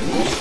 Whoa.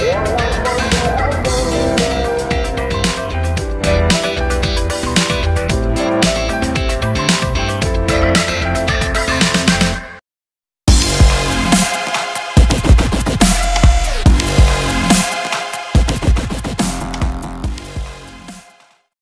Yeah.